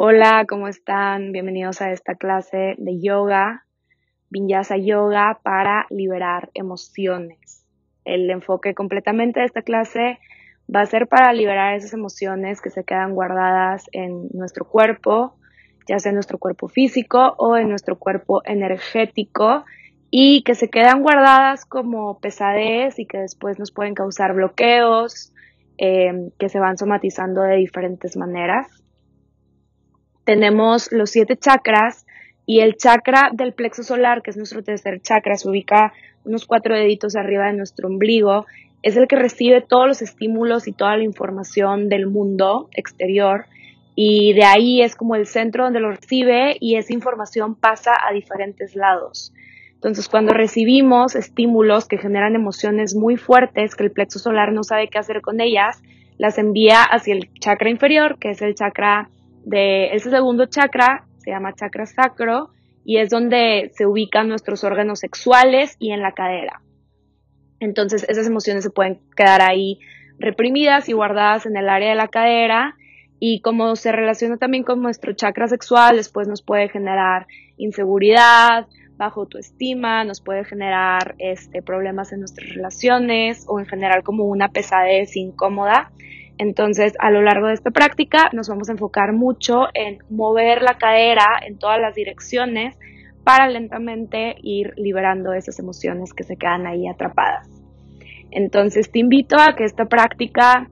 Hola, ¿cómo están? Bienvenidos a esta clase de yoga, Vinyasa Yoga para liberar emociones. El enfoque completamente de esta clase va a ser para liberar esas emociones que se quedan guardadas en nuestro cuerpo, ya sea en nuestro cuerpo físico o en nuestro cuerpo energético y que se quedan guardadas como pesadez y que después nos pueden causar bloqueos eh, que se van somatizando de diferentes maneras tenemos los siete chakras y el chakra del plexo solar, que es nuestro tercer chakra, se ubica unos cuatro deditos arriba de nuestro ombligo, es el que recibe todos los estímulos y toda la información del mundo exterior y de ahí es como el centro donde lo recibe y esa información pasa a diferentes lados. Entonces, cuando recibimos estímulos que generan emociones muy fuertes, que el plexo solar no sabe qué hacer con ellas, las envía hacia el chakra inferior, que es el chakra de ese segundo chakra, se llama chakra sacro, y es donde se ubican nuestros órganos sexuales y en la cadera. Entonces esas emociones se pueden quedar ahí reprimidas y guardadas en el área de la cadera y como se relaciona también con nuestro chakra sexual, después nos puede generar inseguridad, bajo autoestima, nos puede generar este, problemas en nuestras relaciones o en general como una pesadez incómoda. Entonces, a lo largo de esta práctica nos vamos a enfocar mucho en mover la cadera en todas las direcciones para lentamente ir liberando esas emociones que se quedan ahí atrapadas. Entonces, te invito a que esta práctica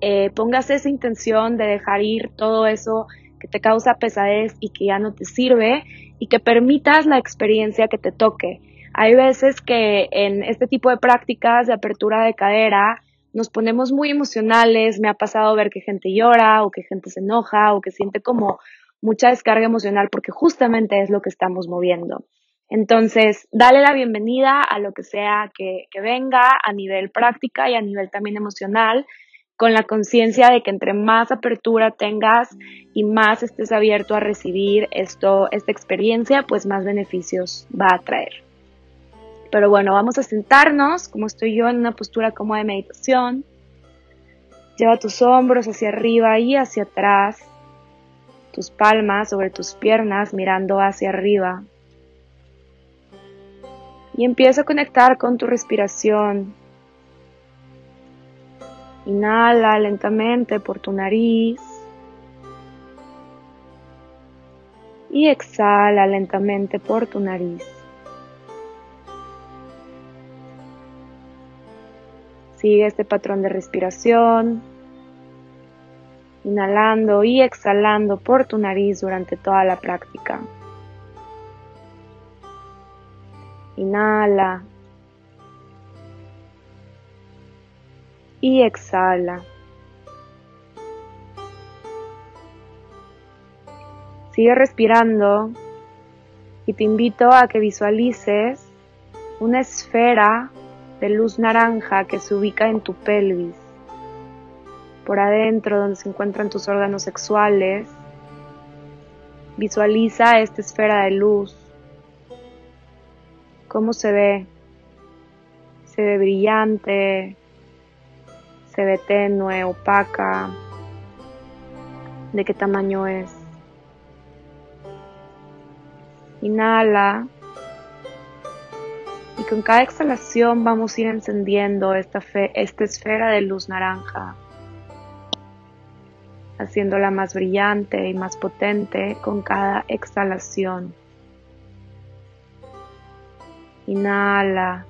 eh, pongas esa intención de dejar ir todo eso que te causa pesadez y que ya no te sirve y que permitas la experiencia que te toque. Hay veces que en este tipo de prácticas de apertura de cadera, nos ponemos muy emocionales, me ha pasado ver que gente llora o que gente se enoja o que siente como mucha descarga emocional porque justamente es lo que estamos moviendo. Entonces, dale la bienvenida a lo que sea que, que venga a nivel práctica y a nivel también emocional, con la conciencia de que entre más apertura tengas y más estés abierto a recibir esto, esta experiencia, pues más beneficios va a traer. Pero bueno, vamos a sentarnos, como estoy yo, en una postura como de meditación. Lleva tus hombros hacia arriba y hacia atrás, tus palmas sobre tus piernas mirando hacia arriba. Y empieza a conectar con tu respiración. Inhala lentamente por tu nariz. Y exhala lentamente por tu nariz. Sigue este patrón de respiración, inhalando y exhalando por tu nariz durante toda la práctica. Inhala y exhala. Sigue respirando y te invito a que visualices una esfera de luz naranja que se ubica en tu pelvis, por adentro donde se encuentran tus órganos sexuales. Visualiza esta esfera de luz. ¿Cómo se ve? Se ve brillante, se ve tenue, opaca. ¿De qué tamaño es? Inhala con cada exhalación vamos a ir encendiendo esta, esfera de luz naranja, haciéndola más brillante y más potente con cada exhalación. Inhala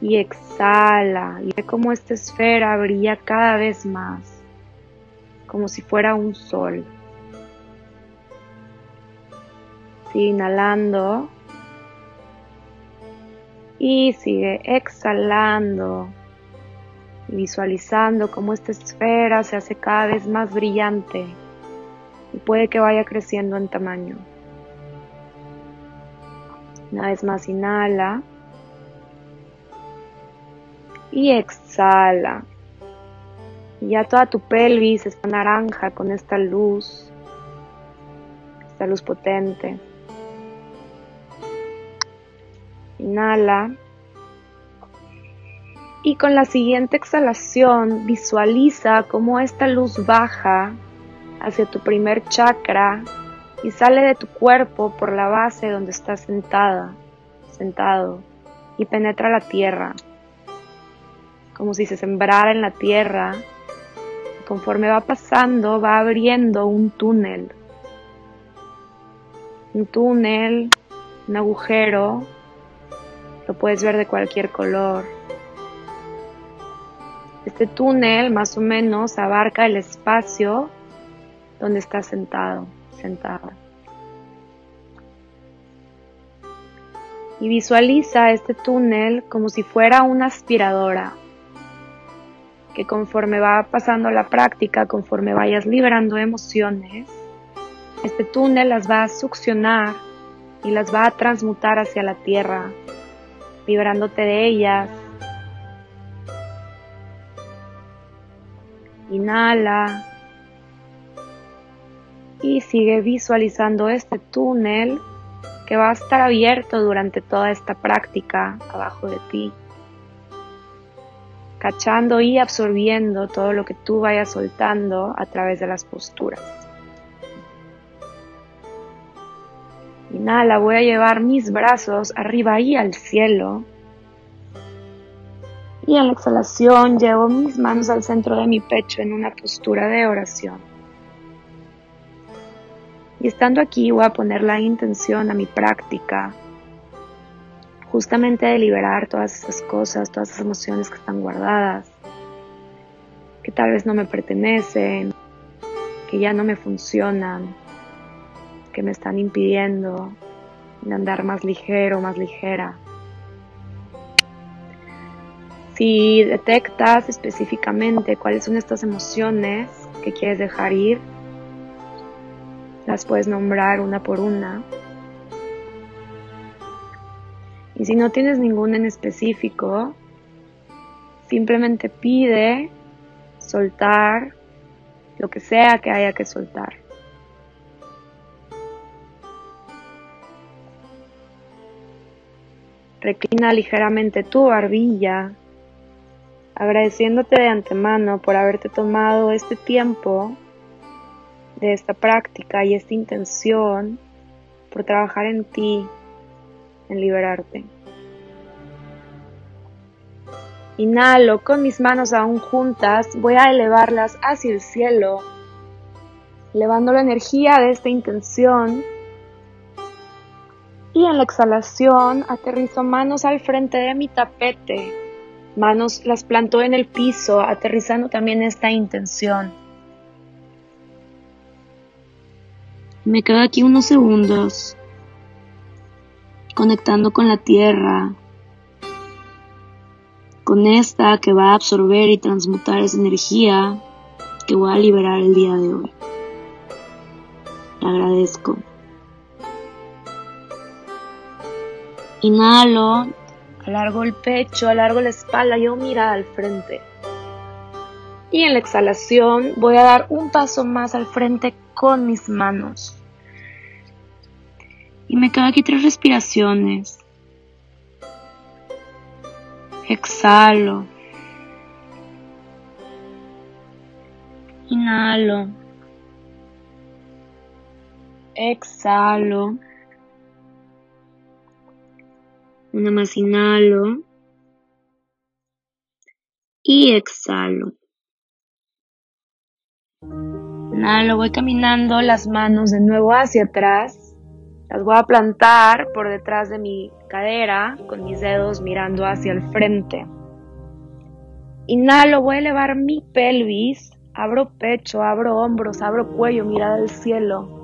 y exhala y ve cómo esta esfera brilla cada vez más, como si fuera un sol. Inhalando y sigue exhalando visualizando cómo esta esfera se hace cada vez más brillante y puede que vaya creciendo en tamaño. Una vez más inhala y exhala. Y ya toda tu pelvis está naranja con esta luz, esta luz potente. Inhala. Y con la siguiente exhalación visualiza cómo esta luz baja hacia tu primer chakra y sale de tu cuerpo por la base donde estás sentada, sentado, y penetra la tierra, como si se sembrara en la tierra. Conforme va pasando, va abriendo un túnel, un túnel, un agujero, lo puedes ver de cualquier color este túnel más o menos abarca el espacio donde estás sentado, sentada. Y visualiza este túnel como si fuera una aspiradora, que conforme va pasando la práctica, conforme vayas liberando emociones, este túnel las va a succionar y las va a transmutar hacia la tierra, liberándote de ellas Inhala. Y sigue visualizando este túnel que va a estar abierto durante toda esta práctica abajo de ti. Cachando y absorbiendo todo lo que tú vayas soltando a través de las posturas. Inhala, voy a llevar mis brazos arriba y al cielo y en la exhalación llevo mis manos al centro de mi pecho en una postura de oración. Y estando aquí voy a poner la intención a mi práctica, justamente de liberar todas esas cosas, todas esas emociones que están guardadas, que tal vez no me pertenecen, que ya no me funcionan, que me están impidiendo andar más ligero, más ligera. Si detectas específicamente cuáles son estas emociones que quieres dejar ir, las puedes nombrar una por una. Y si no tienes ninguna en específico, simplemente pide soltar lo que sea que haya que soltar. Reclina ligeramente tu barbilla agradeciéndote de antemano por haberte tomado este tiempo de esta práctica y esta intención por trabajar en ti, en liberarte. Inhalo con mis manos aún juntas, voy a elevarlas hacia el cielo, elevando la energía de esta intención. Y en la exhalación aterrizo manos al frente de mi tapete manos las plantó en el piso, aterrizando también esta intención. Me quedo aquí unos segundos, conectando con la tierra, con esta que va a absorber y transmutar esa energía que voy a liberar el día de hoy. agradezco. Inhalo Alargo el pecho, alargo la espalda, yo mira al frente. Y en la exhalación voy a dar un paso más al frente con mis manos. Y me quedo aquí tres respiraciones. Exhalo. Inhalo. Exhalo. Una más inhalo. Y exhalo. Inhalo, voy caminando las manos de nuevo hacia atrás. Las voy a plantar por detrás de mi cadera con mis dedos mirando hacia el frente. Inhalo, voy a elevar mi pelvis. Abro pecho, abro hombros, abro cuello, mirada al cielo.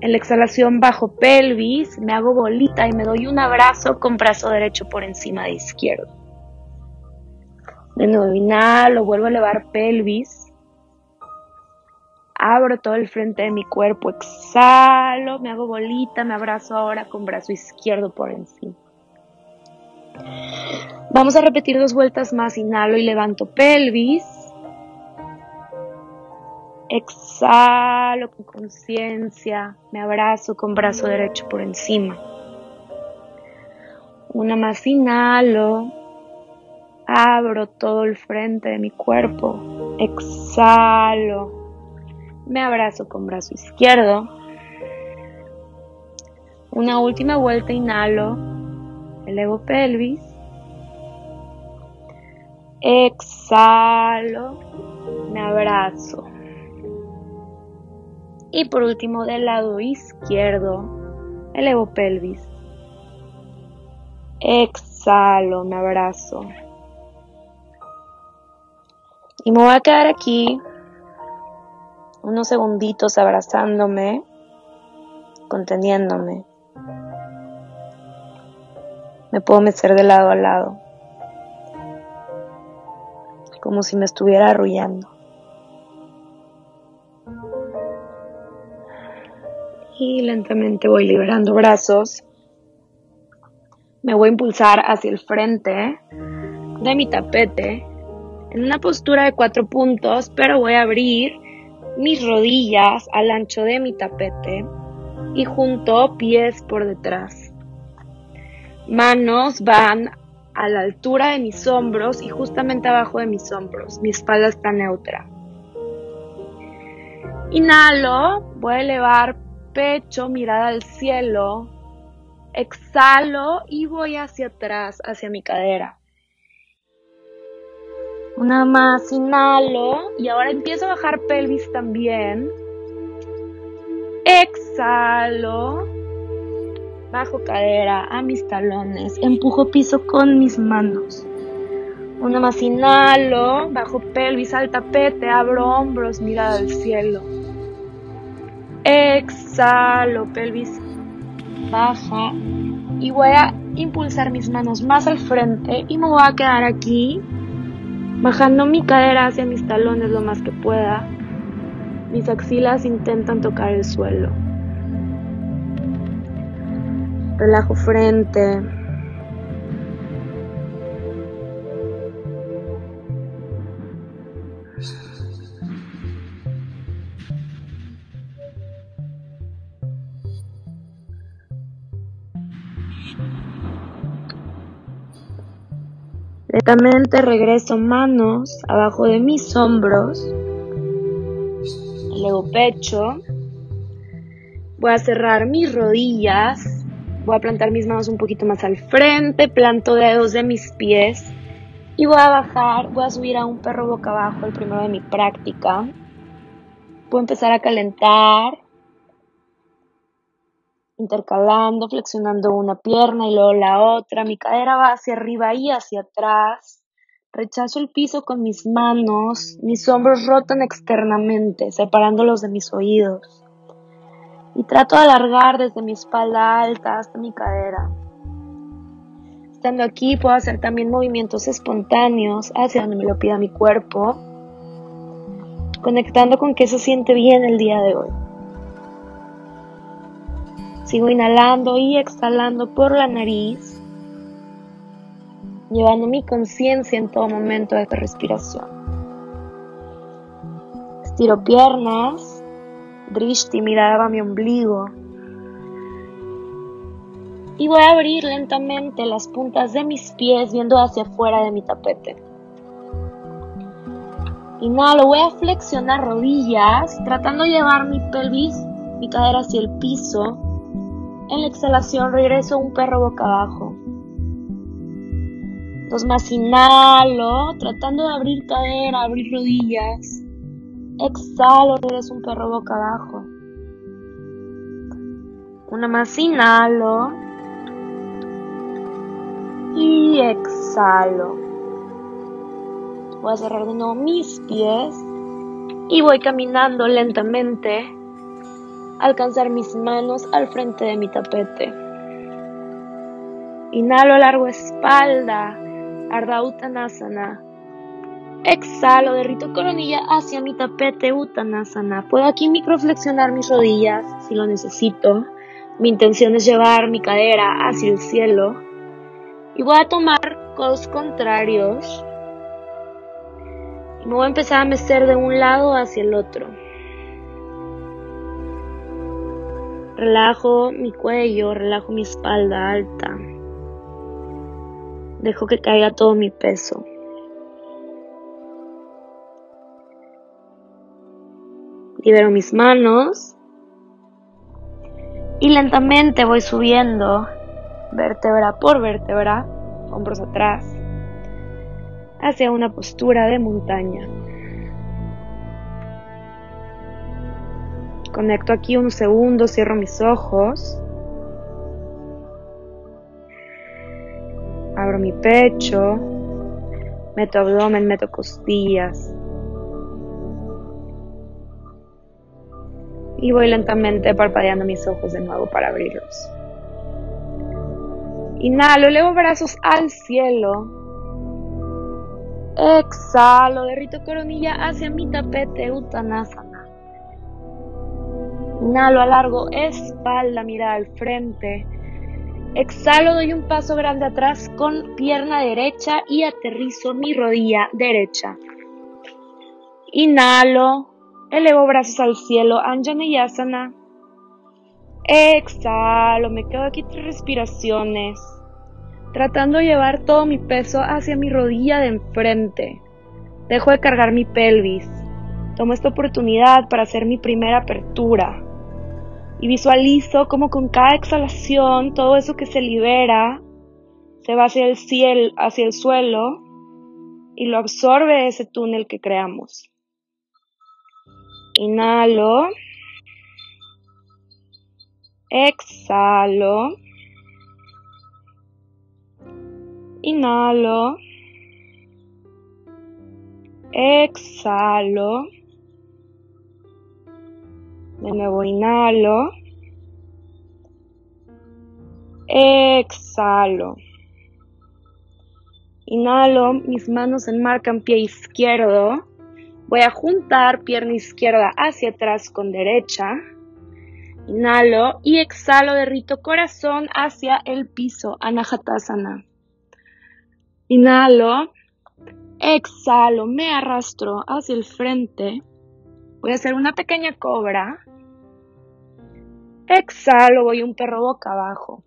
En la exhalación bajo pelvis, me hago bolita y me doy un abrazo con brazo derecho por encima de izquierdo. De nuevo inhalo, vuelvo a elevar pelvis. Abro todo el frente de mi cuerpo, exhalo, me hago bolita, me abrazo ahora con brazo izquierdo por encima. Vamos a repetir dos vueltas más, inhalo y levanto pelvis. Exhalo con conciencia, me abrazo con brazo derecho por encima. Una más inhalo, Abro todo el frente de mi cuerpo. Exhalo. Me abrazo con brazo izquierdo. Una última vuelta, inhalo. Elevo pelvis. Exhalo. Me abrazo. Y por último, del lado izquierdo, elevo pelvis. Exhalo, me abrazo. Y me voy a quedar aquí unos segunditos abrazándome, conteniéndome. Me puedo meter de lado a lado, como si me estuviera arrullando. Y lentamente voy liberando brazos. Me voy a impulsar hacia el frente de mi tapete en una postura de cuatro puntos, pero voy a abrir mis rodillas al ancho de mi tapete y junto pies por detrás. Manos van a la altura de mis hombros y justamente abajo de mis hombros. Mi espalda está neutra. Inhalo, voy a elevar pecho, mirada al cielo. Exhalo y voy hacia atrás, hacia mi cadera. Una más, inhalo y ahora empiezo a bajar pelvis también. Exhalo, bajo cadera a mis talones, empujo piso con mis manos. Una más, inhalo, bajo pelvis al tapete, abro hombros, mirada al cielo. Exhalo, pelvis baja y voy a impulsar mis manos más al frente y me voy a quedar aquí, bajando mi cadera hacia mis talones lo más que pueda. Mis axilas intentan tocar el suelo. Relajo frente, Regreso manos abajo de mis hombros, luego pecho. Voy a cerrar mis rodillas, voy a plantar mis manos un poquito más al frente, planto dedos de mis pies y voy a bajar, voy a subir a un perro boca abajo, el primero de mi práctica. Voy a empezar a calentar intercalando, flexionando una pierna y luego la otra. Mi cadera va hacia arriba y hacia atrás. Rechazo el piso con mis manos. Mis hombros rotan externamente, separándolos de mis oídos. Y trato de alargar desde mi espalda alta hasta mi cadera. Estando aquí puedo hacer también movimientos espontáneos hacia donde me lo pida mi cuerpo, conectando con qué se siente bien el día de hoy. Sigo inhalando y exhalando por la nariz, llevando mi conciencia en todo momento de esta respiración. Estiro piernas, drishti, mirada a mi ombligo. Y voy a abrir lentamente las puntas de mis pies viendo hacia afuera de mi tapete. Inhalo, voy a flexionar rodillas, tratando de llevar mi pelvis, mi cadera hacia el piso en la exhalación regreso un perro boca abajo. Dos más inhalo, tratando de abrir cadera, abrir rodillas. Exhalo, regreso un perro boca abajo. Una más inhalo. Y exhalo. Voy a cerrar de nuevo mis pies. Y voy caminando lentamente alcanzar mis manos al frente de mi tapete. Inhalo largo espalda, Ardha Uttanasana. Exhalo, derrito coronilla hacia mi tapete Uttanasana. Puedo aquí microflexionar mis rodillas si lo necesito. Mi intención es llevar mi cadera hacia el cielo. Y voy a tomar codos contrarios. Y me voy a empezar a mecer de un lado hacia el otro. Relajo mi cuello, relajo mi espalda alta. Dejo que caiga todo mi peso. Libero mis manos. Y lentamente voy subiendo vértebra por vértebra, hombros atrás, hacia una postura de montaña. Conecto aquí unos segundos, cierro mis ojos. Abro mi pecho, meto abdomen, meto costillas. Y voy lentamente parpadeando mis ojos de nuevo para abrirlos. Inhalo, elevo brazos al cielo. Exhalo, derrito coronilla hacia mi tapete Uttanasana. Inhalo, alargo espalda, mira al frente. Exhalo, doy un paso grande atrás con pierna derecha y aterrizo mi rodilla derecha. Inhalo, elevo brazos al cielo, Anjaneyasana. Exhalo, me quedo aquí tres respiraciones, tratando de llevar todo mi peso hacia mi rodilla de enfrente. Dejo de cargar mi pelvis. Tomo esta oportunidad para hacer mi primera apertura y visualizo como con cada exhalación todo eso que se libera se va hacia el cielo, hacia el suelo y lo absorbe ese túnel que creamos. Inhalo. Exhalo. Inhalo. Exhalo. De nuevo inhalo. Exhalo. Inhalo, mis manos enmarcan pie izquierdo. Voy a juntar pierna izquierda hacia atrás con derecha. Inhalo y exhalo, derrito corazón hacia el piso, Anahatasana. Inhalo, exhalo, me arrastro hacia el frente. Voy a hacer una pequeña cobra. Exhalo, voy un perro boca abajo.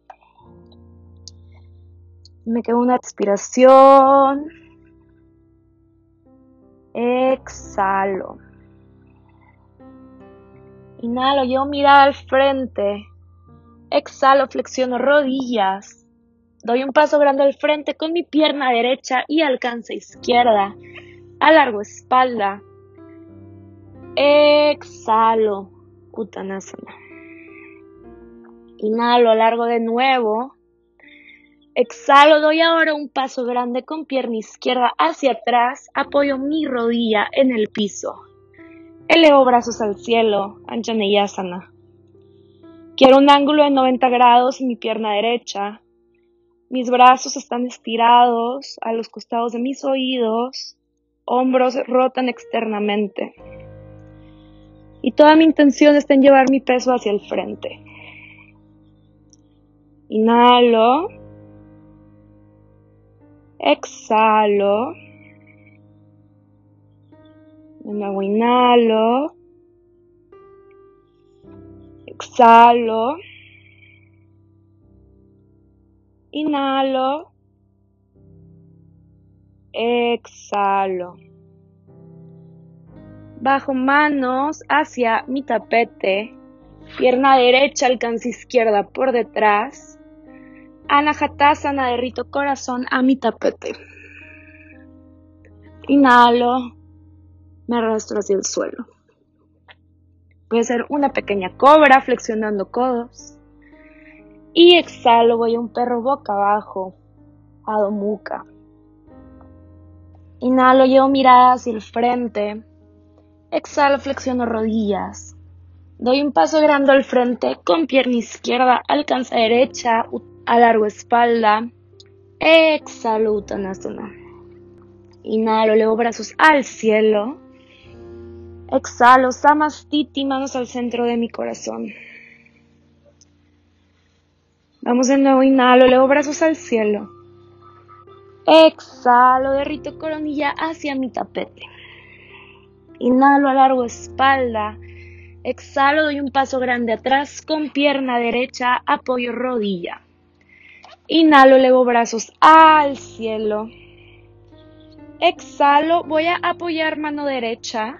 Me quedo una respiración. Exhalo. Inhalo, llevo mirada al frente. Exhalo, flexiono rodillas. Doy un paso grande al frente con mi pierna derecha y alcanza izquierda. Alargo espalda. Exhalo. Uttanasana. Inhalo, alargo de nuevo. Exhalo, doy ahora un paso grande con pierna izquierda hacia atrás. Apoyo mi rodilla en el piso. Elevo brazos al cielo, Anjaneyasana. Quiero un ángulo de 90 grados en mi pierna derecha. Mis brazos están estirados a los costados de mis oídos. Hombros rotan externamente y toda mi intención está en llevar mi peso hacia el frente. Inhalo. Exhalo. De nuevo inhalo. Exhalo. Inhalo. Exhalo bajo manos hacia mi tapete, pierna derecha alcanza izquierda por detrás, Anahatasana derrito corazón a mi tapete. Inhalo, me arrastro hacia el suelo. Voy a hacer una pequeña cobra flexionando codos. Y exhalo, voy a un perro boca abajo, a Muka. Inhalo, llevo mirada hacia el frente. Exhalo, flexiono rodillas. Doy un paso grande al frente con pierna izquierda, alcanza derecha, alargo espalda. Exhalo, Uttanasana. Inhalo, elevo brazos al cielo. Exhalo, Samastiti, manos al centro de mi corazón. Vamos de nuevo, inhalo, elevo brazos al cielo. Exhalo, derrito coronilla hacia mi tapete. Inhalo, alargo espalda. Exhalo, doy un paso grande atrás con pierna derecha, apoyo rodilla. Inhalo, elevo brazos al cielo. Exhalo, voy a apoyar mano derecha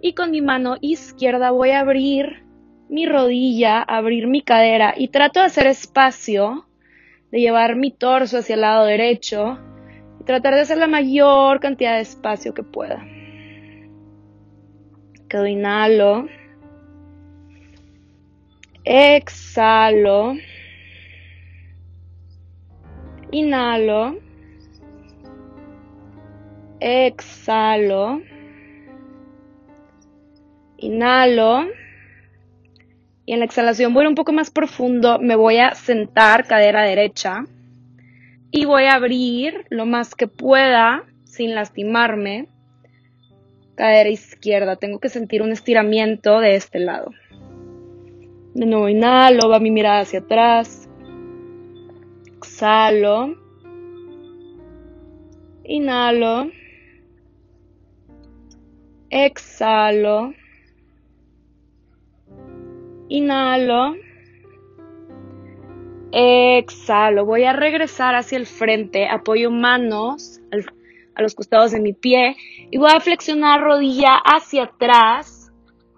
Y con mi mano izquierda voy a abrir mi rodilla, abrir mi cadera y trato de hacer espacio, de llevar mi torso hacia el lado derecho y tratar de hacer la mayor cantidad de espacio que pueda. Quedo inhalo. Exhalo. Inhalo. Exhalo. Inhalo. Y en la exhalación voy un poco más profundo. Me voy a sentar cadera derecha. Y voy a abrir lo más que pueda sin lastimarme. Cadera izquierda. Tengo que sentir un estiramiento de este lado. De nuevo inhalo, va mi mirada hacia atrás. Exhalo. Inhalo. Exhalo. Inhalo. Exhalo. Voy a regresar hacia el frente. Apoyo manos a los costados de mi pie. Y voy a flexionar rodilla hacia atrás.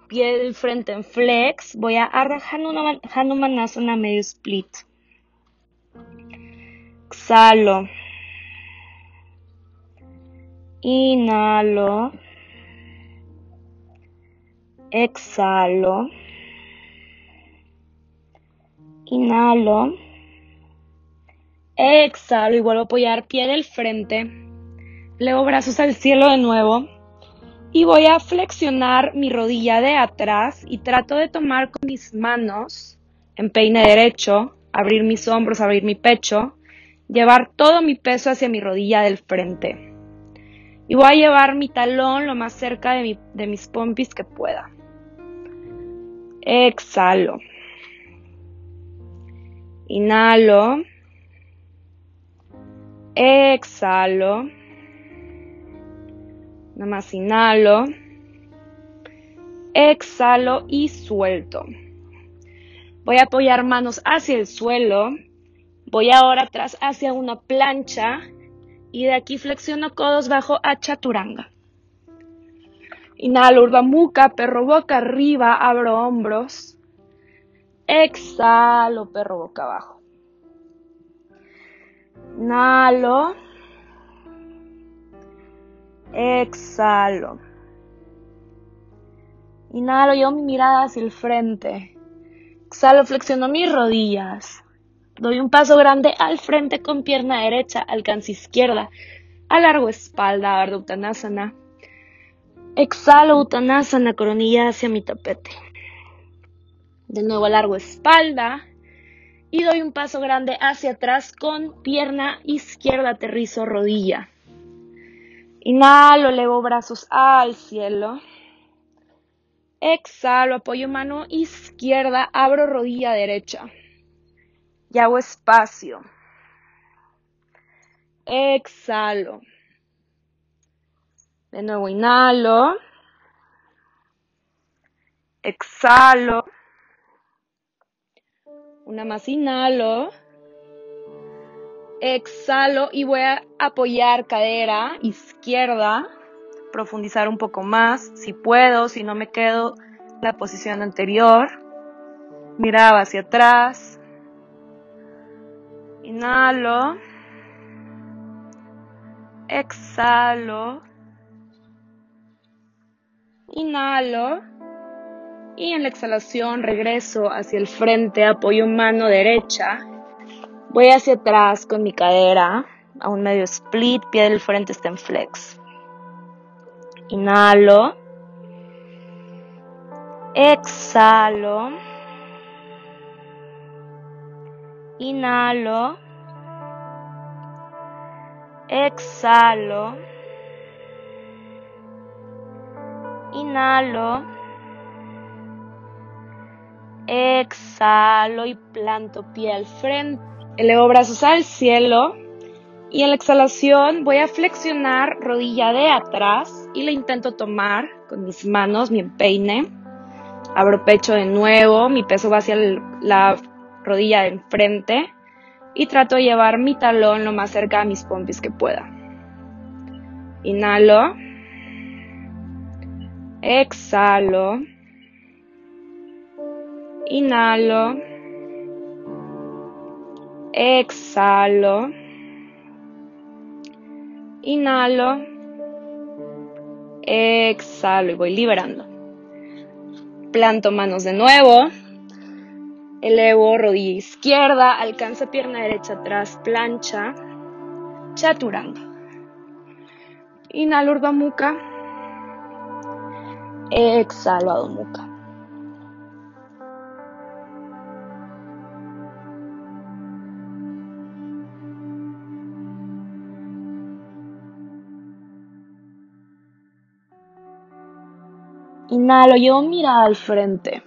Pie del frente en flex. Voy a una Hanumanasana medio split. Exhalo. Inhalo. Exhalo. Inhalo. Exhalo y vuelvo a apoyar pie del frente. Levo brazos al cielo de nuevo. Y voy a flexionar mi rodilla de atrás y trato de tomar con mis manos en peine derecho, abrir mis hombros, abrir mi pecho, llevar todo mi peso hacia mi rodilla del frente. Y voy a llevar mi talón lo más cerca de, de mis pompis que pueda. Exhalo. Inhalo. Exhalo. Nada más inhalo. Exhalo y suelto. Voy a apoyar manos hacia el suelo. Voy ahora atrás hacia una plancha. Y de aquí flexiono codos bajo a chaturanga. Inhalo, urbamuca, perro boca arriba, abro hombros. Exhalo, perro boca abajo. Inhalo. Exhalo. Inhalo, llevo mi mirada hacia el frente. Exhalo, flexiono mis rodillas. Doy un paso grande al frente con pierna derecha, alcance izquierda. Alargo espalda, Ardha Uttanasana. Exhalo, Uttanasana, coronilla hacia mi tapete. De nuevo largo espalda. Y doy un paso grande hacia atrás con pierna izquierda, aterrizo rodilla. Inhalo, elevo brazos al cielo. Exhalo, apoyo mano izquierda, abro rodilla derecha. Y hago espacio. Exhalo. De nuevo inhalo. Exhalo. Una más inhalo. Exhalo y voy a apoyar cadera izquierda. Profundizar un poco más, si puedo, si no me quedo la posición anterior. Miraba hacia atrás. Inhalo. Exhalo. Inhalo. Y en la exhalación regreso hacia el frente, apoyo mano derecha. Voy hacia atrás con mi cadera a un medio split, pie del frente está en flex. Inhalo. Exhalo. Inhalo. Exhalo. Inhalo. Exhalo y planto pie al frente. Elevo brazos al cielo. Y en la exhalación voy a flexionar rodilla de atrás y la intento tomar con mis manos, mi empeine. Abro pecho de nuevo, mi peso va hacia la rodilla de enfrente y trato de llevar mi talón lo más cerca a mis pompis que pueda. Inhalo. Exhalo. Inhalo. Exhalo. Inhalo. Exhalo y voy liberando. Planto manos de nuevo. Elevo rodilla izquierda, alcanza pierna derecha atrás, plancha, chaturanga. Inhalo Urdhva Mukha. Exhalo Adho Mukha. Inhalo, llevo mirada al frente.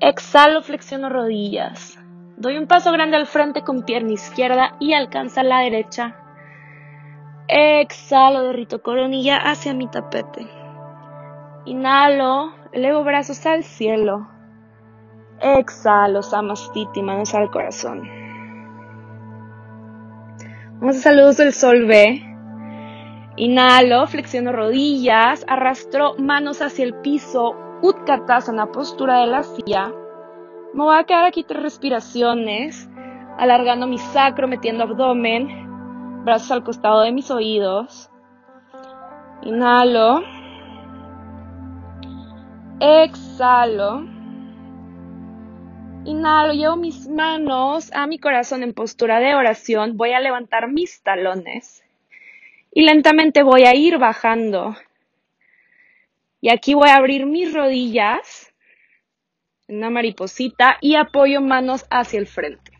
Exhalo, flexiono rodillas. Doy un paso grande al frente con pierna izquierda y alcanza la derecha. Exhalo, derrito coronilla hacia mi tapete. Inhalo, elevo brazos al cielo. Exhalo, samastiti, manos al corazón. Vamos a saludos del sol B. Inhalo, flexiono rodillas, arrastro manos hacia el piso, Utkatasana, postura de la silla. Me voy a quedar aquí tres respiraciones, alargando mi sacro, metiendo abdomen, brazos al costado de mis oídos. Inhalo. Exhalo. Inhalo, llevo mis manos a mi corazón en postura de oración. Voy a levantar mis talones y lentamente voy a ir bajando. Y aquí voy a abrir mis rodillas en una mariposita y apoyo manos hacia el frente.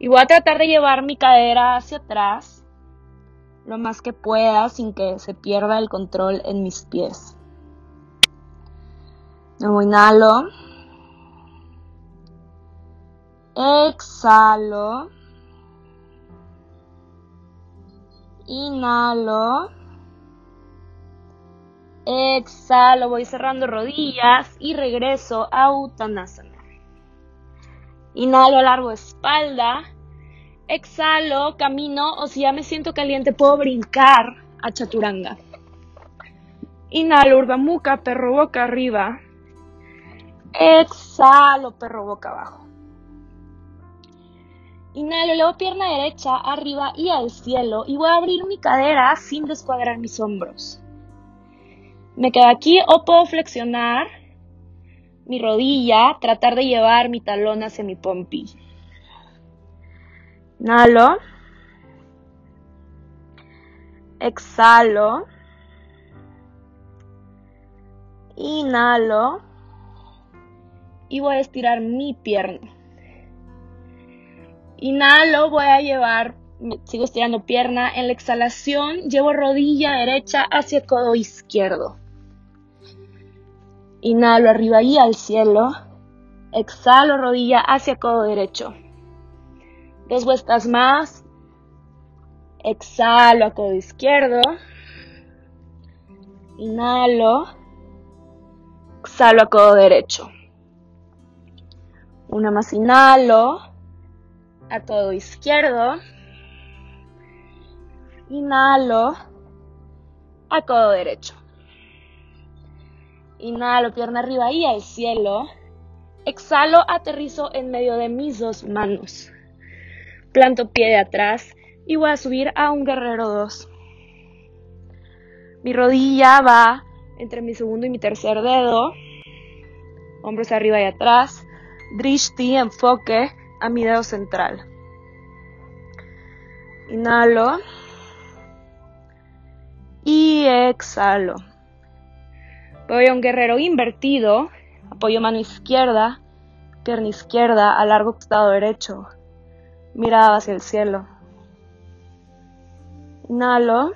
Y voy a tratar de llevar mi cadera hacia atrás lo más que pueda sin que se pierda el control en mis pies. Luego inhalo. Exhalo. Inhalo. Exhalo, voy cerrando rodillas y regreso a Uttanasana. Inhalo, largo espalda. Exhalo, camino o si ya me siento caliente puedo brincar a Chaturanga. Inhalo, Urdhva perro boca arriba. Exhalo, perro boca abajo. Inhalo, luego pierna derecha arriba y al cielo y voy a abrir mi cadera sin descuadrar mis hombros. Me quedo aquí o puedo flexionar mi rodilla, tratar de llevar mi talón hacia mi pompi. Inhalo. Exhalo. Inhalo. Y voy a estirar mi pierna. Inhalo, voy a llevar, sigo estirando pierna. En la exhalación, llevo rodilla derecha hacia codo izquierdo. Inhalo arriba y al cielo. Exhalo rodilla hacia codo derecho. Dos vueltas más. Exhalo a codo izquierdo. Inhalo. Exhalo a codo derecho. Una más inhalo a todo izquierdo. Inhalo a codo derecho. Inhalo, pierna arriba y al cielo. Exhalo, aterrizo en medio de mis dos manos. Planto pie de atrás y voy a subir a un guerrero 2. Mi rodilla va entre mi segundo y mi tercer dedo. Hombros arriba y atrás. Drishti, enfoque a mi dedo central. Inhalo. Y exhalo. Voy a un guerrero invertido. Apoyo mano izquierda, pierna izquierda, a largo costado derecho. Mirada hacia el cielo. Inhalo.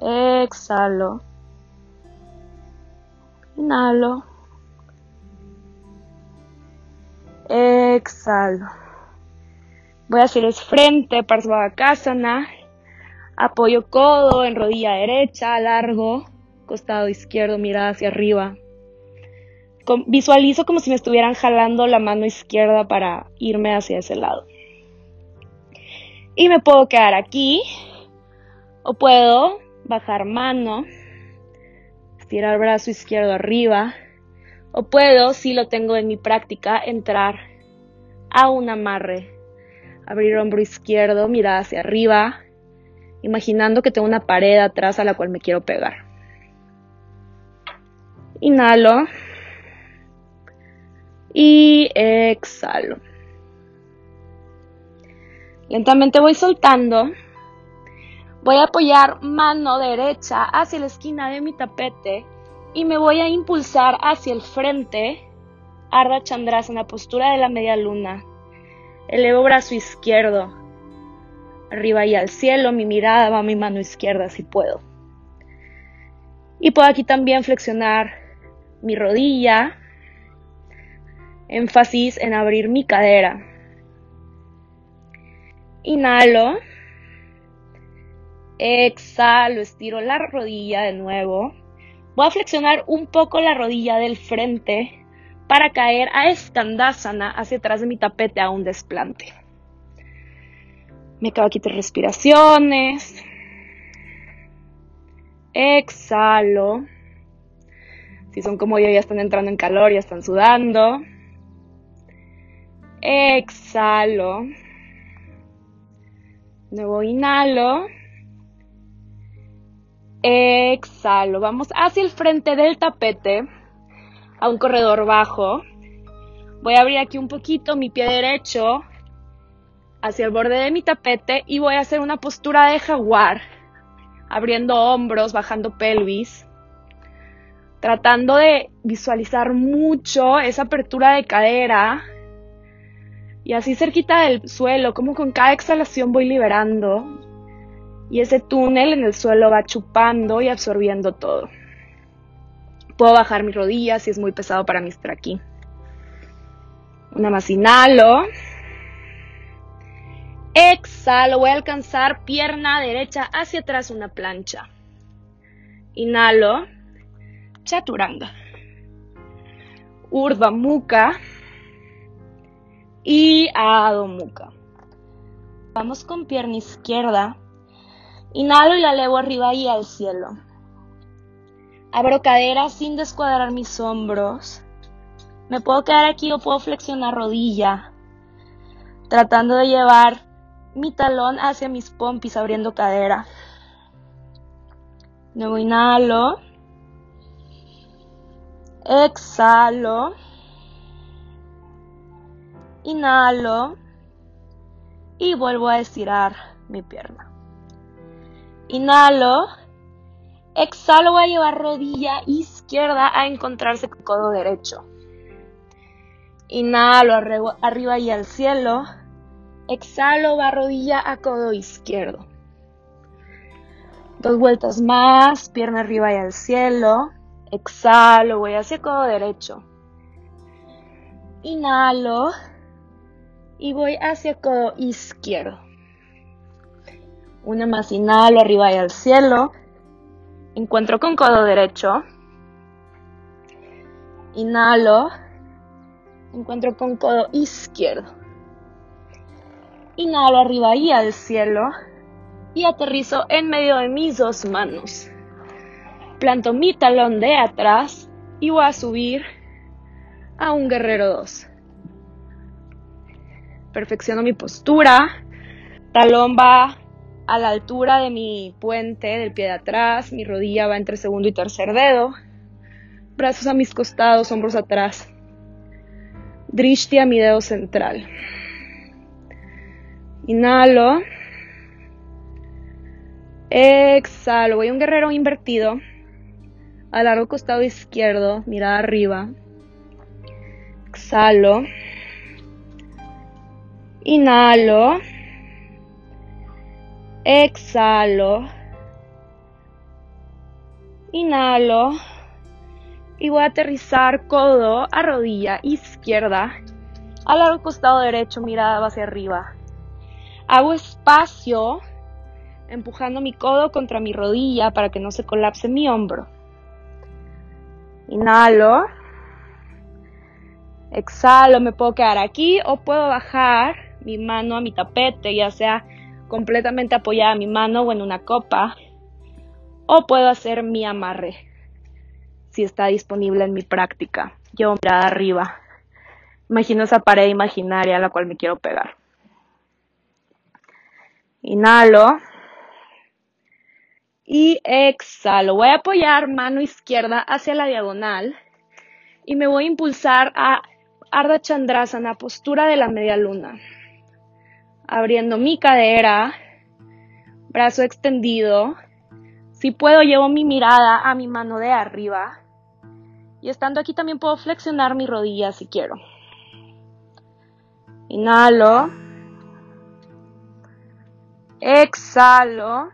Exhalo. Inhalo. Exhalo. Voy a hacer es frente, Parsvadakasana. Apoyo codo en rodilla derecha, largo, costado izquierdo, mirada hacia arriba. visualizo como si me estuvieran jalando la mano izquierda para irme hacia ese lado. Y me puedo quedar aquí o puedo bajar mano, estirar brazo izquierdo arriba, o puedo, si lo tengo en mi práctica, entrar a un amarre. Abrir hombro izquierdo, mirar hacia arriba, imaginando que tengo una pared atrás a la cual me quiero pegar. Inhalo. Y exhalo. Lentamente voy soltando. Voy a apoyar mano derecha hacia la esquina de mi tapete y me voy a impulsar hacia el frente. Ardha Chandrasana, postura de la media luna. Elevo brazo izquierdo. Arriba y al cielo, mi mirada va a mi mano izquierda si puedo. Y puedo aquí también flexionar mi rodilla. Énfasis en abrir mi cadera. Inhalo. Exhalo, estiro la rodilla de nuevo. Voy a flexionar un poco la rodilla del frente para caer a Skandasana hacia atrás de mi tapete a un desplante. Me acabo aquí tres respiraciones. Exhalo. Si son como yo, ya están entrando en calor, ya están sudando. Exhalo. Nuevo inhalo. Exhalo. Vamos hacia el frente del tapete a un corredor bajo. Voy a abrir aquí un poquito mi pie derecho hacia el borde de mi tapete y voy a hacer una postura de jaguar, abriendo hombros, bajando pelvis, tratando de visualizar mucho esa apertura de cadera, y así cerquita del suelo, como con cada exhalación voy liberando. Y ese túnel en el suelo va chupando y absorbiendo todo. Puedo bajar mis rodillas si es muy pesado para mí estar aquí. Una más inhalo. Exhalo, voy a alcanzar pierna derecha hacia atrás una plancha. Inhalo. Chaturanga. Urdhva Mukha y Adho. Vamos con pierna izquierda. Inhalo y la elevo arriba y al cielo. Abro cadera sin descuadrar mis hombros. Me puedo quedar aquí o puedo flexionar rodilla. Tratando de llevar mi talón hacia mis pompis abriendo cadera. Luego inhalo. Exhalo. Inhalo y vuelvo a estirar mi pierna. Inhalo. Exhalo, voy a llevar rodilla izquierda a encontrarse con codo derecho. Inhalo arriba y al cielo. Exhalo, va rodilla a codo izquierdo. Dos vueltas más, pierna arriba y al cielo. Exhalo, voy hacia codo derecho. Inhalo y voy hacia codo izquierdo. Una más inhalo arriba y al cielo. Encuentro con codo derecho. Inhalo. Encuentro con codo izquierdo. Inhalo arriba y al cielo. Y aterrizo en medio de mis dos manos. Planto mi talón de atrás y voy a subir a un guerrero 2 perfecciono mi postura, talón va a la altura de mi puente del pie de atrás, mi rodilla va entre segundo y tercer dedo, brazos a mis costados, hombros atrás, drishti a mi dedo central. Inhalo. Exhalo. Voy a un guerrero invertido. Al largo costado izquierdo, mirada arriba. Exhalo. Inhalo. Exhalo. Inhalo. Y voy a aterrizar codo a rodilla izquierda. Al lado costado derecho, mirada hacia arriba. Hago espacio empujando mi codo contra mi rodilla para que no se colapse mi hombro. Inhalo. Exhalo, me puedo quedar aquí o puedo bajar mi mano a mi tapete, ya sea completamente apoyada mi mano o en una copa. o puedo hacer mi amarre si está disponible en mi práctica. Llevo mirada arriba. Imagino esa pared imaginaria a la cual me quiero pegar. Inhalo. Y exhalo. Voy a apoyar mano izquierda hacia la diagonal y me voy a impulsar a Ardha Chandrasana, postura de la media luna. Abriendo mi cadera, brazo extendido. Si puedo, llevo mi mirada a mi mano de arriba. Y estando aquí también puedo flexionar mi rodilla si quiero. Inhalo. Exhalo.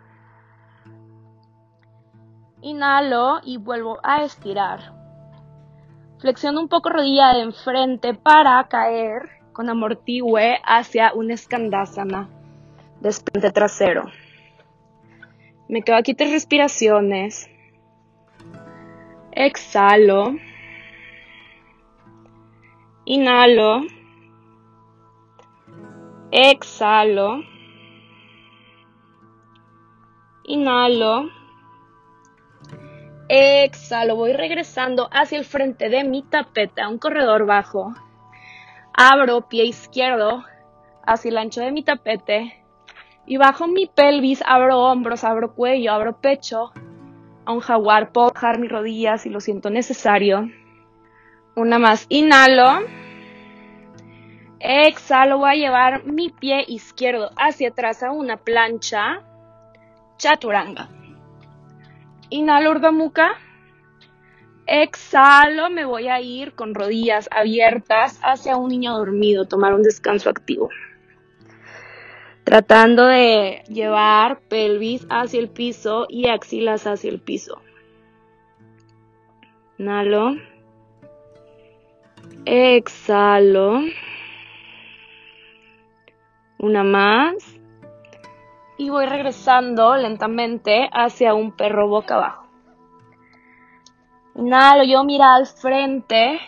Inhalo y vuelvo a estirar. Flexiono un poco rodilla de enfrente para caer con amortigüe hacia un escandásana desplante trasero. Me quedo aquí tres respiraciones. Exhalo. Inhalo. Exhalo. Inhalo. Exhalo, voy regresando hacia el frente de mi tapete a un corredor bajo. Abro pie izquierdo hacia el ancho de mi tapete y bajo mi pelvis abro hombros, abro cuello, abro pecho. A un jaguar puedo bajar mis rodillas si lo siento necesario. Una más, inhalo. Exhalo, voy a llevar mi pie izquierdo hacia atrás a una plancha. Chaturanga. Inhalo Urdhva Exhalo, me voy a ir con rodillas abiertas hacia un niño dormido, tomar un descanso activo. Tratando de llevar pelvis hacia el piso y axilas hacia el piso. Inhalo. Exhalo. Una más y voy regresando lentamente hacia un perro boca abajo. Inhalo, yo mira al frente.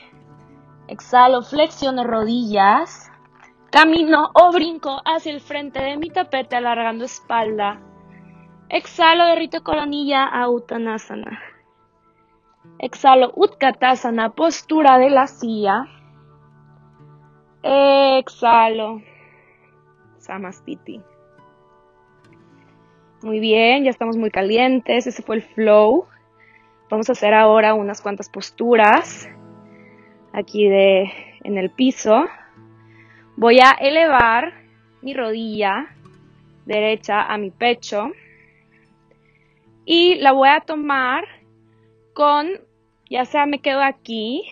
Exhalo, flexiono rodillas. Camino o brinco hacia el frente de mi tapete alargando espalda. Exhalo, derrito coronilla a Uttanasana. Exhalo, Utkatasana, postura de la silla. Exhalo, Samastiti. Muy bien, ya estamos muy calientes, ese fue el flow. Vamos a hacer ahora unas cuantas posturas aquí de en el piso. Voy a elevar mi rodilla derecha a mi pecho y la voy a tomar con, ya sea me quedo aquí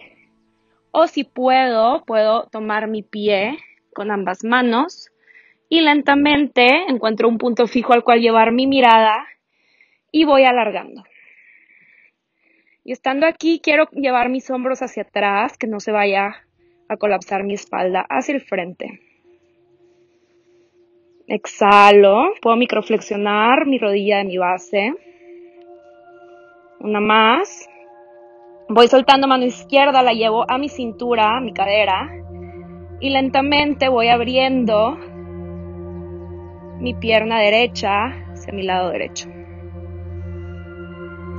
o si puedo, puedo tomar mi pie con ambas manos y lentamente encuentro un punto fijo al cual llevar mi mirada y voy alargando. Y estando aquí quiero llevar mis hombros hacia atrás, que no se vaya a colapsar mi espalda hacia el frente. Exhalo, puedo microflexionar mi rodilla de mi base. Una más. Voy soltando mano izquierda, la llevo a mi cintura, a mi cadera. Y lentamente voy abriendo mi pierna derecha hacia mi lado derecho.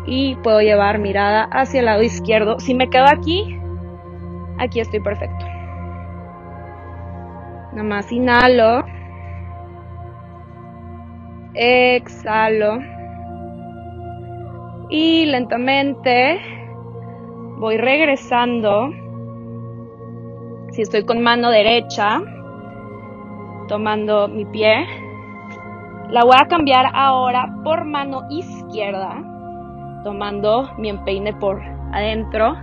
Y puedo llevar mirada hacia el lado izquierdo. Si me quedo aquí, aquí estoy perfecto. Nada más inhalo. Exhalo. Y lentamente voy regresando. Si estoy con mano derecha, tomando mi pie, la voy a cambiar ahora por mano izquierda, tomando mi empeine por adentro.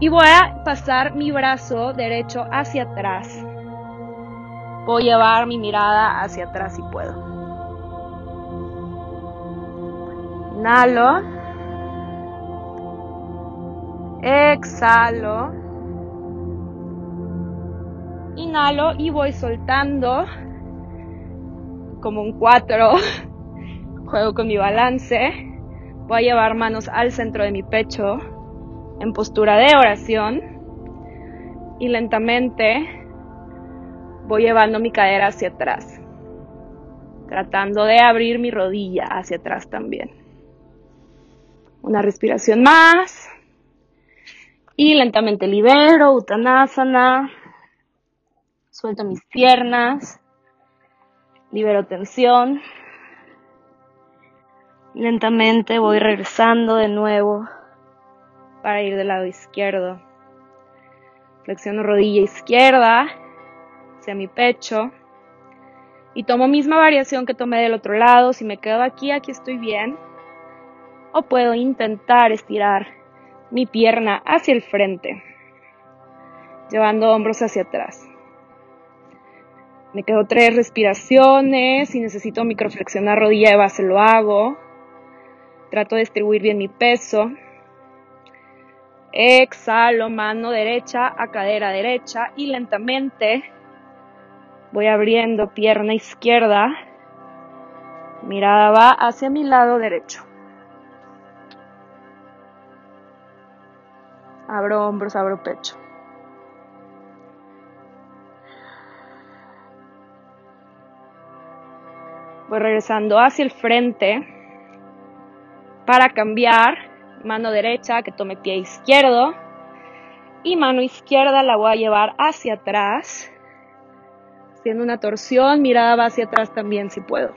Y voy a pasar mi brazo derecho hacia atrás. Voy a llevar mi mirada hacia atrás si puedo. Inhalo. Exhalo. Inhalo y voy soltando como un 4. Juego con mi balance. Voy a llevar manos al centro de mi pecho en postura de oración. Y lentamente voy llevando mi cadera hacia atrás. Tratando de abrir mi rodilla hacia atrás también. Una respiración más. Y lentamente libero, Uttanasana. Suelto mis piernas. Libero tensión. Lentamente voy regresando de nuevo para ir del lado izquierdo. Flexiono rodilla izquierda hacia mi pecho y tomo misma variación que tomé del otro lado. Si me quedo aquí, aquí estoy bien. O puedo intentar estirar mi pierna hacia el frente, llevando hombros hacia atrás. Me quedo tres respiraciones. Si necesito microflexionar rodilla de base, lo hago. Trato de distribuir bien mi peso. Exhalo, mano derecha a cadera derecha y lentamente voy abriendo pierna izquierda. Mirada va hacia mi lado derecho. Abro hombros, abro pecho. Voy regresando hacia el frente para cambiar. Mano derecha que tome pie izquierdo. Y mano izquierda la voy a llevar hacia atrás. Haciendo una torsión, mirada va hacia atrás también si puedo.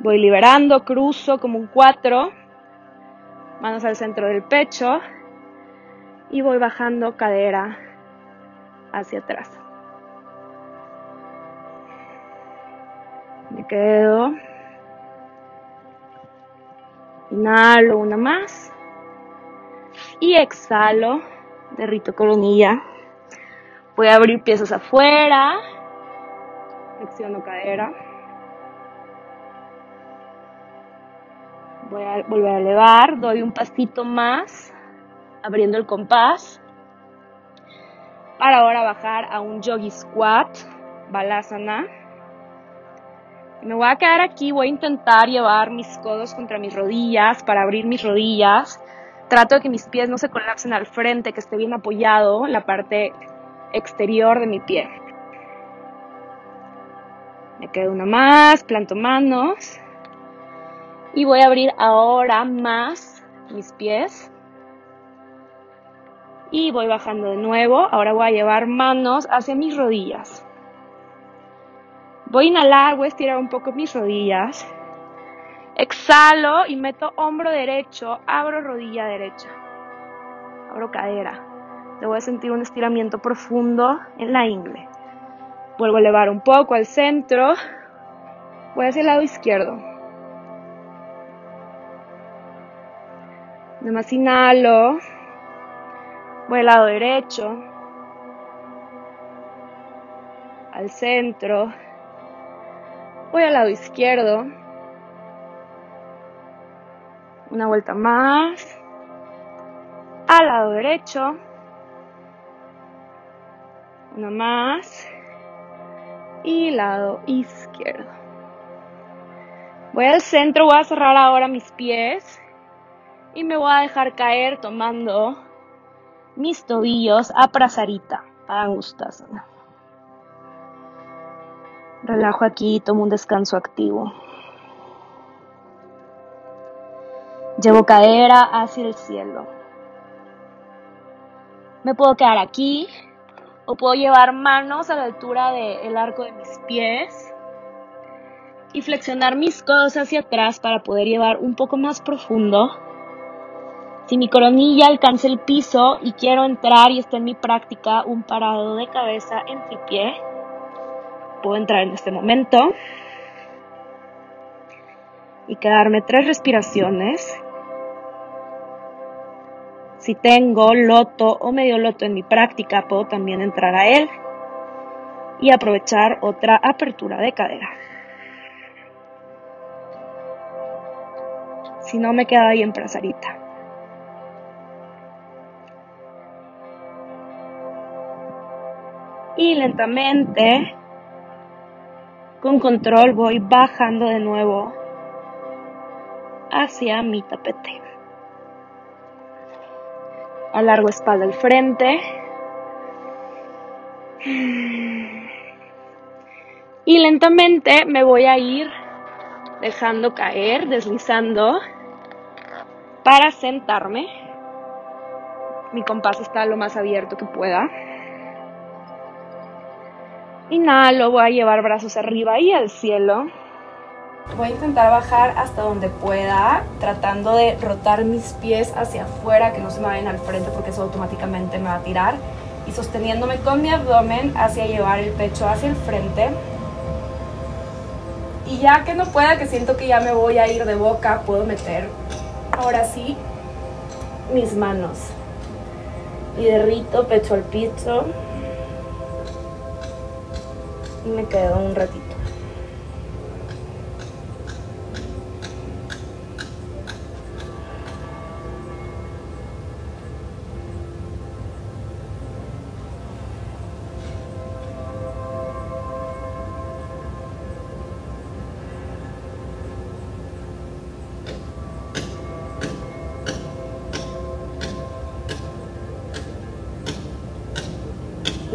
Voy liberando, cruzo como un 4, manos al centro del pecho y voy bajando cadera hacia atrás. Me quedo. Inhalo una más. Y exhalo. Derrito coronilla. Voy a abrir piezas afuera. Flexiono cadera. Voy a volver a elevar, doy un pasito más, abriendo el compás. Para ahora bajar a un yogi squat, balasana. Me voy a quedar aquí, voy a intentar llevar mis codos contra mis rodillas para abrir mis rodillas. Trato de que mis pies no se colapsen al frente, que esté bien apoyado la parte exterior de mi pie. Me quedo una más, planto manos. Y voy a abrir ahora más mis pies. Y voy bajando de nuevo. Ahora voy a llevar manos hacia mis rodillas. Voy a inhalar, voy a estirar un poco mis rodillas. Exhalo y meto hombro derecho, abro rodilla derecha. Abro cadera. Le voy a sentir un estiramiento profundo en la ingle. Vuelvo a elevar un poco al centro. Voy hacia el lado izquierdo. Nada más inhalo. Voy al lado derecho. Al centro. Voy al lado izquierdo. Una vuelta más. Al lado derecho. Una más. Y lado izquierdo. Voy al centro, voy a cerrar ahora mis pies y me voy a dejar caer tomando mis tobillos a prasarita para Angustasana. Relajo aquí, tomo un descanso activo. Llevo cadera hacia el cielo. Me puedo quedar aquí o puedo llevar manos a la altura del arco de mis pies y flexionar mis codos hacia atrás para poder llevar un poco más profundo si mi coronilla alcanza el piso y quiero entrar y está en mi práctica un parado de cabeza en tripié, puedo entrar en este momento y quedarme tres respiraciones. Si tengo loto o medio loto en mi práctica, puedo también entrar a él y aprovechar otra apertura de cadera. Si no, me queda ahí en prazarita. y lentamente, con control, voy bajando de nuevo hacia mi tapete. Alargo espalda al frente. Y lentamente me voy a ir dejando caer, deslizando para sentarme. Mi compás está lo más abierto que pueda. Y nada, lo voy a llevar brazos arriba y al cielo. Voy a intentar bajar hasta donde pueda, tratando de rotar mis pies hacia afuera, que no se me vayan al frente porque eso automáticamente me va a tirar. Y sosteniéndome con mi abdomen hacia llevar el pecho hacia el frente. Y ya que no pueda, que siento que ya me voy a ir de boca, puedo meter ahora sí mis manos. Y derrito pecho al piso. Y me quedo un ratito.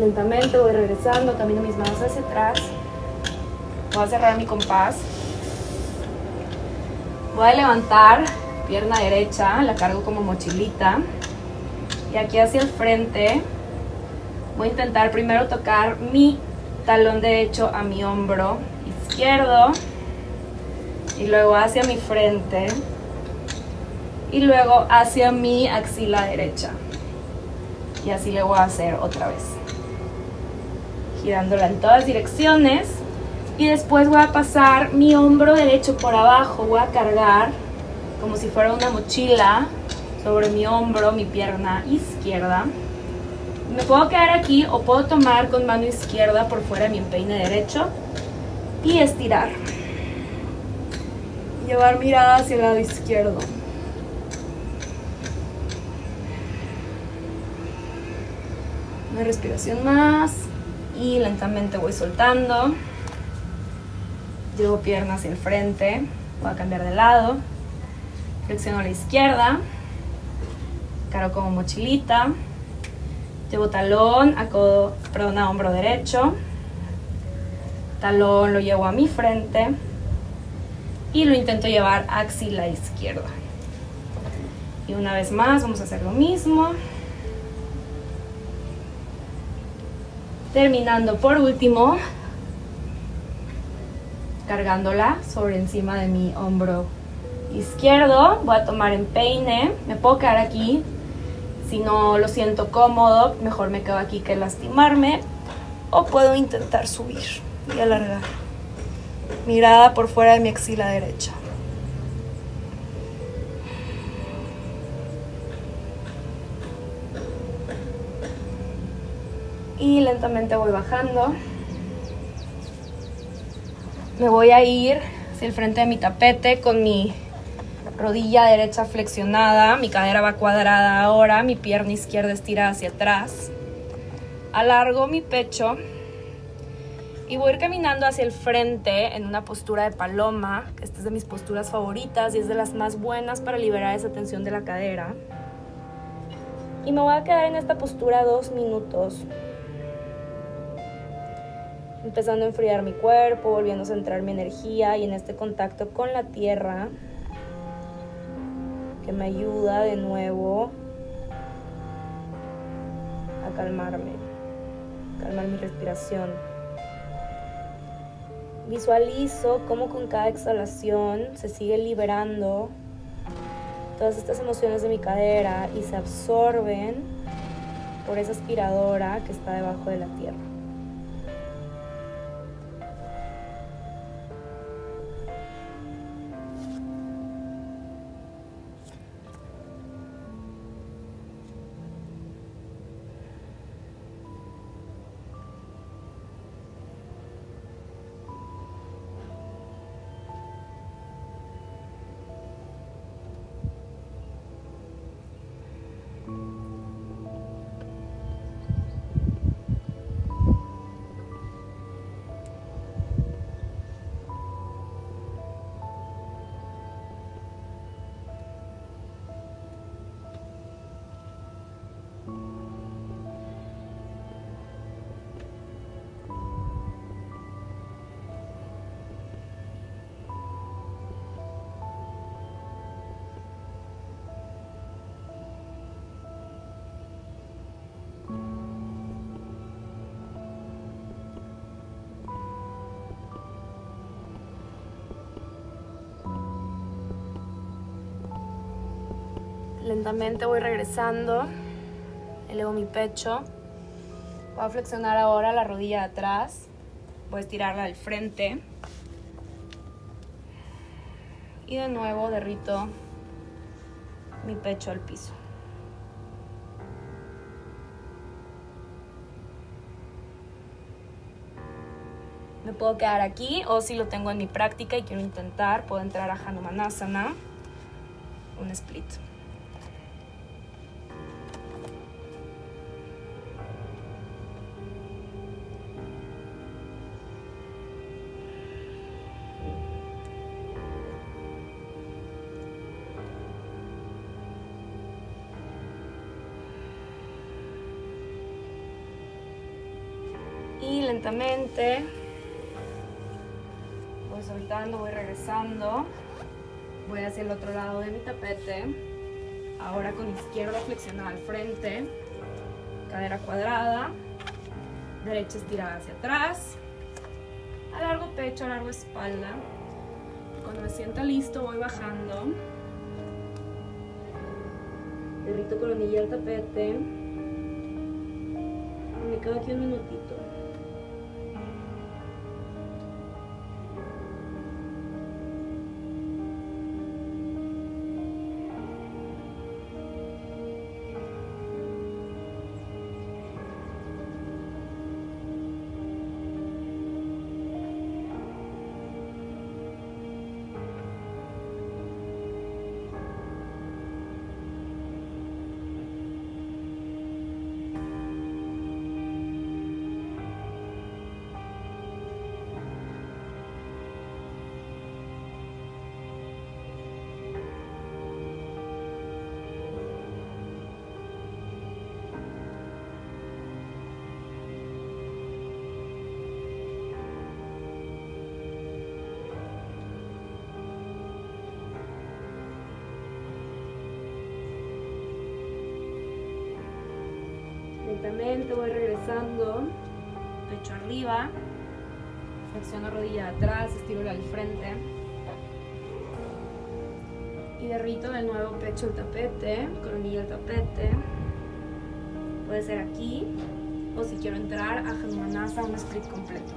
Lentamente voy regresando, camino mis manos hacia atrás. Voy a cerrar mi compás. Voy a levantar pierna derecha, la cargo como mochilita. Y aquí hacia el frente voy a intentar primero tocar mi talón derecho a mi hombro izquierdo. Y luego hacia mi frente. Y luego hacia mi axila derecha. Y así le voy a hacer otra vez girándola en todas direcciones. Y después voy a pasar mi hombro derecho por abajo, voy a cargar como si fuera una mochila sobre mi hombro, mi pierna izquierda. Me puedo quedar aquí o puedo tomar con mano izquierda por fuera mi empeine derecho y estirar. Llevar mirada hacia el lado izquierdo. Una respiración más y lentamente voy soltando. Llevo piernas hacia el frente, voy a cambiar de lado. Flexiono a la izquierda, caro como mochilita. Llevo talón a codo, a hombro derecho. Talón lo llevo a mi frente y lo intento llevar axila izquierda. Y una vez más vamos a hacer lo mismo. Terminando por último, cargándola sobre encima de mi hombro izquierdo. Voy a tomar en peine. Me puedo quedar aquí. Si no lo siento cómodo, mejor me quedo aquí que lastimarme. O puedo intentar subir y alargar. Mirada por fuera de mi axila derecha. Y lentamente voy bajando. Me voy a ir hacia el frente de mi tapete con mi rodilla derecha flexionada, mi cadera va cuadrada ahora, mi pierna izquierda estirada hacia atrás. Alargo mi pecho y voy a ir caminando hacia el frente en una postura de paloma, esta es de mis posturas favoritas y es de las más buenas para liberar esa tensión de la cadera. Y me voy a quedar en esta postura dos minutos empezando a enfriar mi cuerpo, volviendo a centrar mi energía y en este contacto con la tierra que me ayuda de nuevo a calmarme, calmar mi respiración. Visualizo cómo con cada exhalación se sigue liberando todas estas emociones de mi cadera y se absorben por esa aspiradora que está debajo de la tierra. Lentamente voy regresando, elevo mi pecho. Voy a flexionar ahora la rodilla de atrás. Voy a estirarla al frente. Y de nuevo derrito mi pecho al piso. Me puedo quedar aquí o si lo tengo en mi práctica y quiero intentar, puedo entrar a Hanumanasana, un split. Voy soltando, voy regresando. Voy hacia el otro lado de mi tapete. Ahora con izquierda flexionada al frente. Cadera cuadrada. Derecha estirada hacia atrás. Alargo pecho, alargo espalda. Cuando me sienta listo voy bajando. Derrito coronilla al tapete. Me quedo aquí un minutito. Lentamente voy regresando, pecho arriba, flexiono rodilla atrás, estiro al frente. Y derrito de nuevo pecho el tapete, coronilla el tapete. Puede ser aquí, o si quiero entrar a un split completo.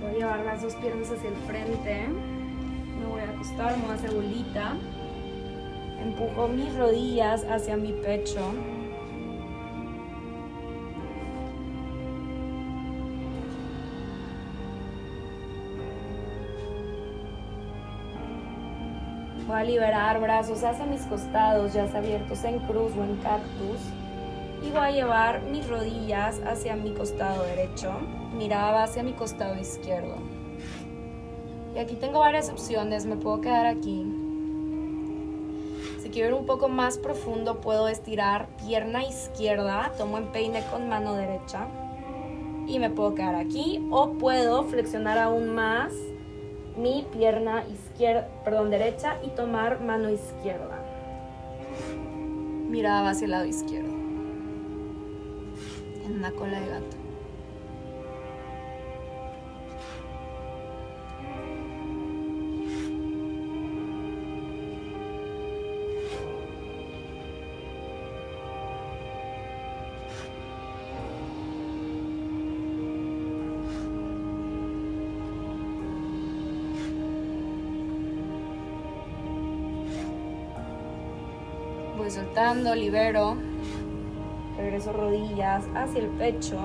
Voy a llevar las dos piernas hacia el frente. Me voy a acostar, me voy a hacer. Empujo mis rodillas hacia mi pecho. Voy a liberar brazos hacia mis costados, ya sea abiertos en cruz o en cactus y voy a llevar mis rodillas hacia mi costado derecho, mirada hacia mi costado izquierdo. Y aquí tengo varias opciones, me puedo quedar aquí. Si quiero ir un poco más profundo, puedo estirar pierna izquierda, tomo en peine con mano derecha y me puedo quedar aquí. O puedo flexionar aún más mi pierna izquierda, perdón, derecha y tomar mano izquierda. Mirada hacia el lado izquierdo cola de gato. Voy soltando, libero regreso rodillas hacia el pecho,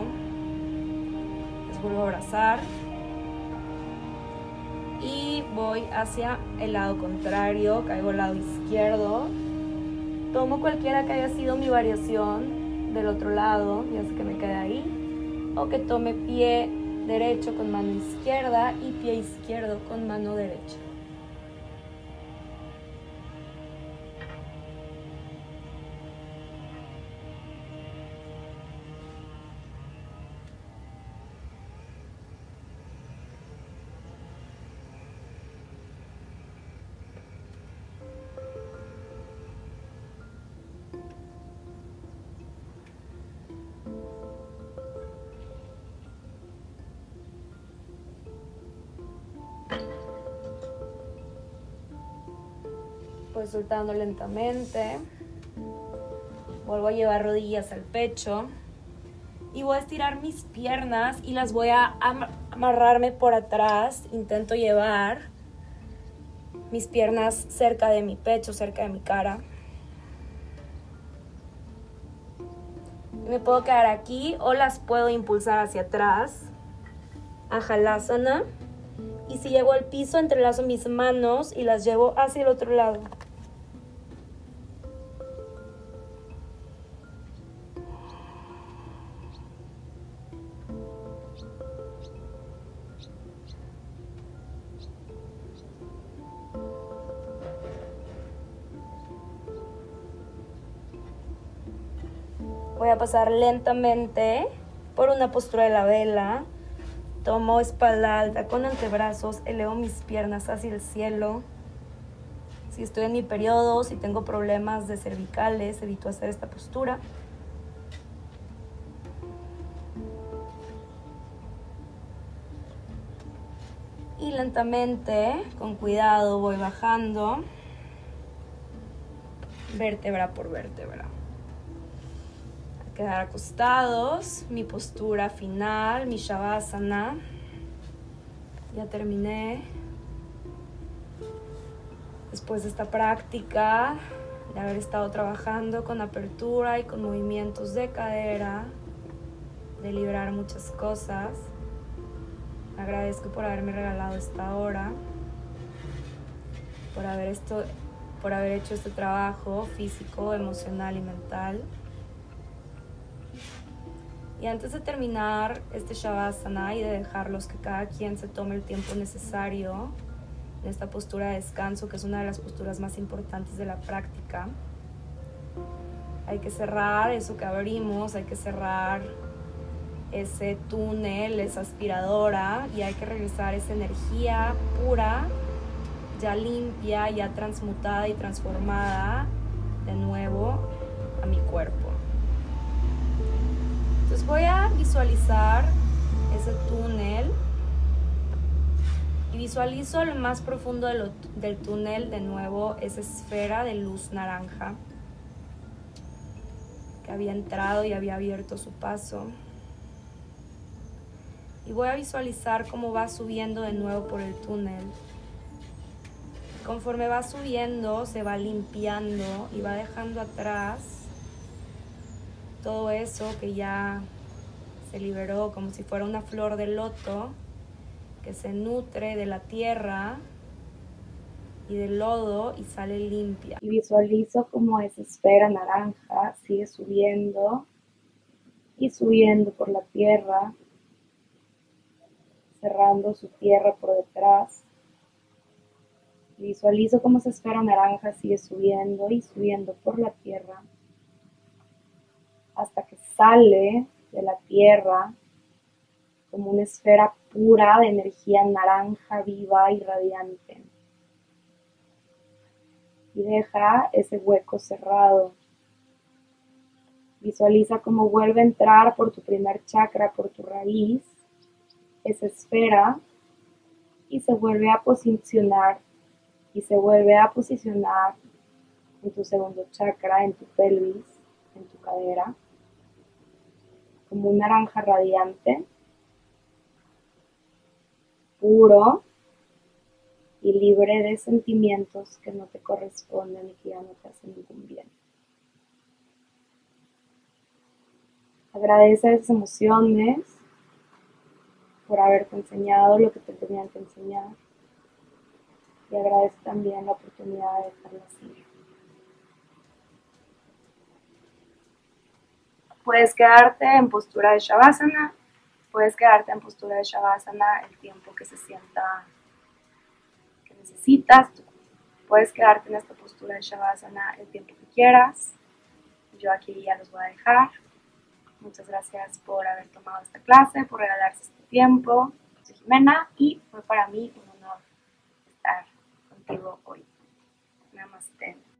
les vuelvo a abrazar y voy hacia el lado contrario, caigo al lado izquierdo, tomo cualquiera que haya sido mi variación del otro lado, ya sé que me quede ahí, o que tome pie derecho con mano izquierda y pie izquierdo con mano derecha. Soltando lentamente. Vuelvo a llevar rodillas al pecho. Y voy a estirar mis piernas y las voy a amarrarme por atrás. Intento llevar mis piernas cerca de mi pecho, cerca de mi cara. Me puedo quedar aquí o las puedo impulsar hacia atrás. A. Y si llego al piso, entrelazo mis manos y las llevo hacia el otro lado. Pasar lentamente por una postura de la vela Tomo espalda alta con antebrazos, elevo mis piernas hacia el cielo. Si estoy en mi periodo, si tengo problemas de cervicales, evito hacer esta postura. Y lentamente, con cuidado, voy bajando vértebra por vértebra quedar acostados, mi postura final, mi shavasana. Ya terminé. Después de esta práctica, de haber estado trabajando con apertura y con movimientos de cadera, de liberar muchas cosas, agradezco por haberme regalado esta hora, por haber, esto, por haber hecho este trabajo físico, emocional y mental. Y antes de terminar este Shavasana y de dejarlos que cada quien se tome el tiempo necesario en esta postura de descanso, que es una de las posturas más importantes de la práctica, hay que cerrar eso que abrimos, hay que cerrar ese túnel, esa aspiradora y hay que regresar esa energía pura, ya limpia, ya transmutada y transformada de nuevo a mi cuerpo. Voy a visualizar ese túnel y visualizo lo más profundo del túnel de nuevo, esa esfera de luz naranja que había entrado y había abierto su paso. Y voy a visualizar cómo va subiendo de nuevo por el túnel. Conforme va subiendo, se va limpiando y va dejando atrás todo eso que ya se liberó como si fuera una flor de loto que se nutre de la tierra y del lodo y sale limpia. Y visualizo como esa esfera naranja sigue subiendo y subiendo por la tierra, cerrando su tierra por detrás. visualizo como esa esfera naranja sigue subiendo y subiendo por la tierra hasta que sale de la tierra como una esfera pura de energía naranja viva y radiante. Y deja ese hueco cerrado. Visualiza cómo vuelve a entrar por tu primer chakra, por tu raíz, esa esfera, y se vuelve a posicionar, y se vuelve a posicionar en tu segundo chakra, en tu pelvis, en tu cadera como un naranja radiante, puro y libre de sentimientos que no te corresponden y que ya no te hacen ningún bien. Agradece esas emociones por haberte enseñado lo que te tenían que enseñar y agradece también la oportunidad de dejarlas ir. Puedes quedarte en postura de Shavasana, puedes quedarte en postura de Shavasana el tiempo que se sienta que necesitas. Puedes quedarte en esta postura de Shavasana el tiempo que quieras. Yo aquí ya los voy a dejar. Muchas gracias por haber tomado esta clase, por regalarse este tiempo. Soy Jimena y fue para mí un honor estar contigo hoy. Namaste.